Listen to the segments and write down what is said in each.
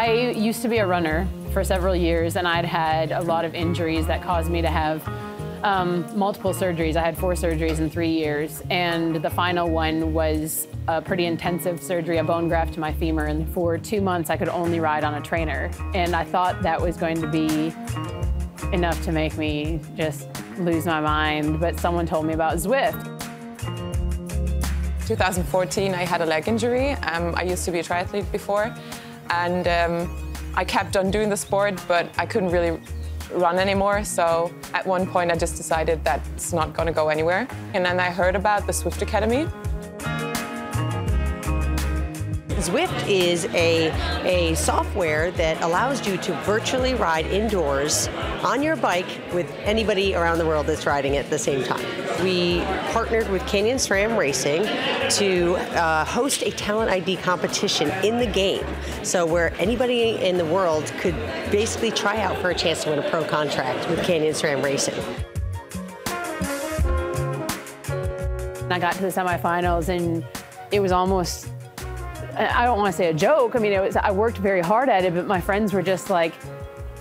I used to be a runner for several years, and I'd had a lot of injuries that caused me to have um, multiple surgeries. I had four surgeries in three years, and the final one was a pretty intensive surgery, a bone graft to my femur, and for two months I could only ride on a trainer. And I thought that was going to be enough to make me just lose my mind, but someone told me about Zwift. 2014, I had a leg injury. Um, I used to be a triathlete before, and um, I kept on doing the sport, but I couldn't really run anymore. So at one point, I just decided that it's not going to go anywhere. And then I heard about the Zwift Academy. Zwift is a, a software that allows you to virtually ride indoors on your bike with anybody around the world that's riding at the same time. We partnered with Canyon SRAM Racing to uh, host a talent ID competition in the game. So where anybody in the world could basically try out for a chance to win a pro contract with Canyon SRAM Racing. I got to the semifinals and it was almost I don't want to say a joke. I mean, was, I worked very hard at it, but my friends were just like,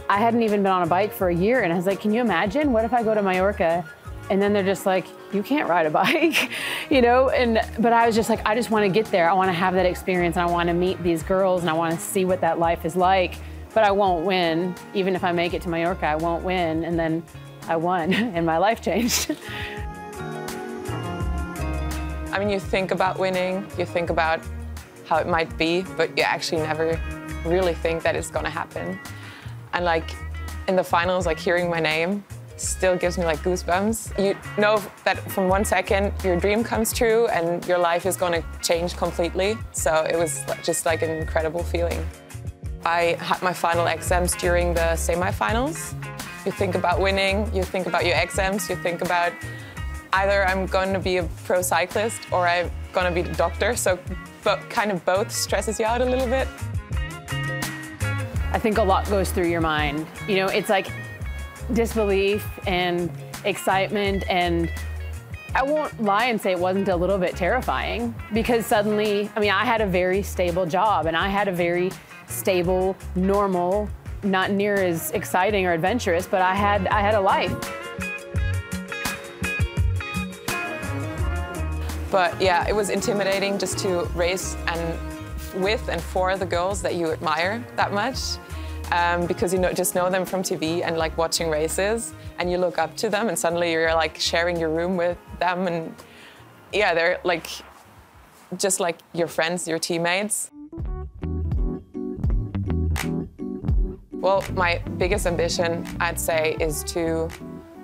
I hadn't even been on a bike for a year. And I was like, can you imagine? What if I go to Mallorca and then they're just like, you can't ride a bike, you know? And, but I was just like, I just want to get there. I want to have that experience and I want to meet these girls and I want to see what that life is like. But I won't win. Even if I make it to Mallorca, I won't win. And then I won and my life changed. I mean, you think about winning, you think about how it might be, but you actually never really think that it's gonna happen. And like in the finals, like hearing my name still gives me like goosebumps. You know that from one second your dream comes true and your life is gonna change completely. So it was just like an incredible feeling. I had my final exams during the semifinals. You think about winning, you think about your exams, you think about either I'm going to be a pro cyclist or I'm going to be a doctor. So but kind of both stresses you out a little bit. I think a lot goes through your mind. You know, it's like disbelief and excitement and I won't lie and say it wasn't a little bit terrifying because suddenly, I mean, I had a very stable job and I had a very stable, normal, not near as exciting or adventurous, but I had I had a life. But yeah, it was intimidating just to race and with and for the girls that you admire that much. Um, because you know, just know them from TV and like watching races, and you look up to them, and suddenly you're like sharing your room with them, and yeah, they're like just like your friends, your teammates. Well, my biggest ambition, I'd say, is to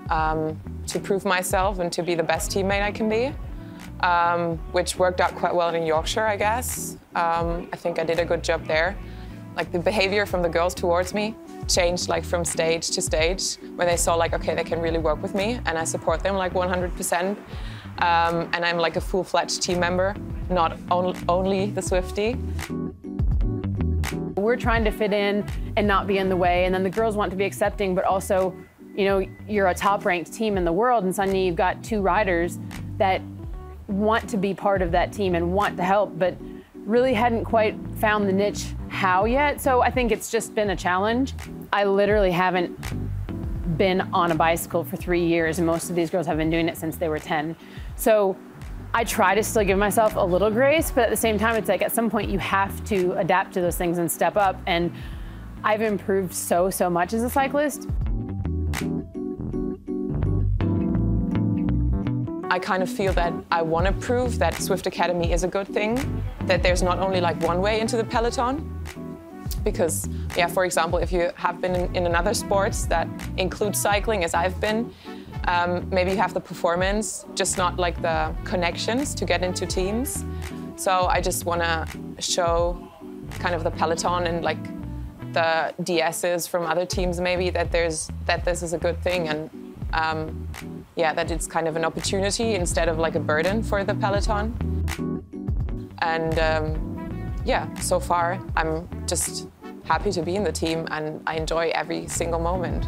um, to prove myself and to be the best teammate I can be um, which worked out quite well in Yorkshire, I guess. Um, I think I did a good job there. Like the behavior from the girls towards me changed like from stage to stage when they saw like, okay, they can really work with me and I support them like 100%. Um, and I'm like a full-fledged team member, not on only the Swifty. We're trying to fit in and not be in the way, and then the girls want to be accepting, but also, you know, you're a top-ranked team in the world, and suddenly you've got two riders that want to be part of that team and want to help, but really hadn't quite found the niche how yet. So I think it's just been a challenge. I literally haven't been on a bicycle for three years, and most of these girls have been doing it since they were 10. So I try to still give myself a little grace, but at the same time, it's like at some point you have to adapt to those things and step up. And I've improved so, so much as a cyclist. I kind of feel that I want to prove that Zwift Academy is a good thing, that there's not only like one way into the peloton. Because, yeah, for example, if you have been in, in another sports that include cycling, as I've been, um, maybe you have the performance, just not like the connections to get into teams. So I just want to show kind of the peloton and like the DSs from other teams maybe that there's that this is a good thing and um, yeah, that it's kind of an opportunity instead of like a burden for the peloton. And um, yeah, so far I'm just happy to be in the team and I enjoy every single moment.